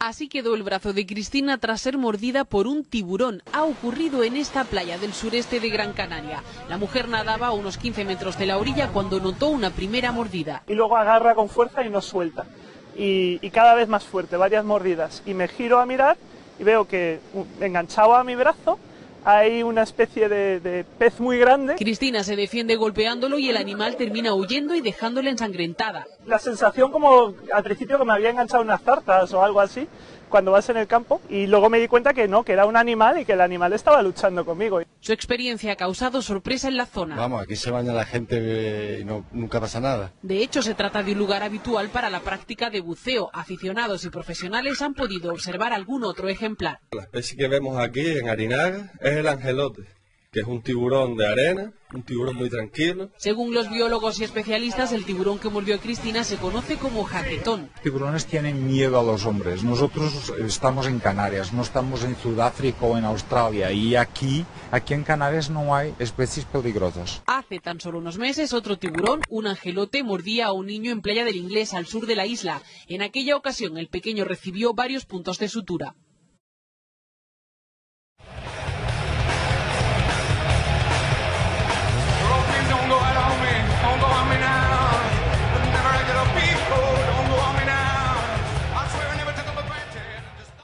Así quedó el brazo de Cristina tras ser mordida por un tiburón. Ha ocurrido en esta playa del sureste de Gran Canaria. La mujer nadaba a unos 15 metros de la orilla cuando notó una primera mordida. Y luego agarra con fuerza y no suelta. Y, y cada vez más fuerte, varias mordidas. Y me giro a mirar y veo que uh, enganchado a mi brazo hay una especie de, de, pez muy grande. Cristina se defiende golpeándolo y el animal termina huyendo y dejándola ensangrentada. La sensación como al principio que me había enganchado unas zarzas o algo así cuando vas en el campo y luego me di cuenta que no, que era un animal y que el animal estaba luchando conmigo. Su experiencia ha causado sorpresa en la zona. Vamos, aquí se baña la gente y no, nunca pasa nada. De hecho, se trata de un lugar habitual para la práctica de buceo. Aficionados y profesionales han podido observar algún otro ejemplar. La especie que vemos aquí en Arinaga es el angelote que es un tiburón de arena, un tiburón muy tranquilo. Según los biólogos y especialistas, el tiburón que mordió a Cristina se conoce como jaquetón. Los tiburones tienen miedo a los hombres. Nosotros estamos en Canarias, no estamos en Sudáfrica o en Australia. Y aquí, aquí en Canarias no hay especies peligrosas. Hace tan solo unos meses, otro tiburón, un angelote, mordía a un niño en Playa del Inglés, al sur de la isla. En aquella ocasión, el pequeño recibió varios puntos de sutura.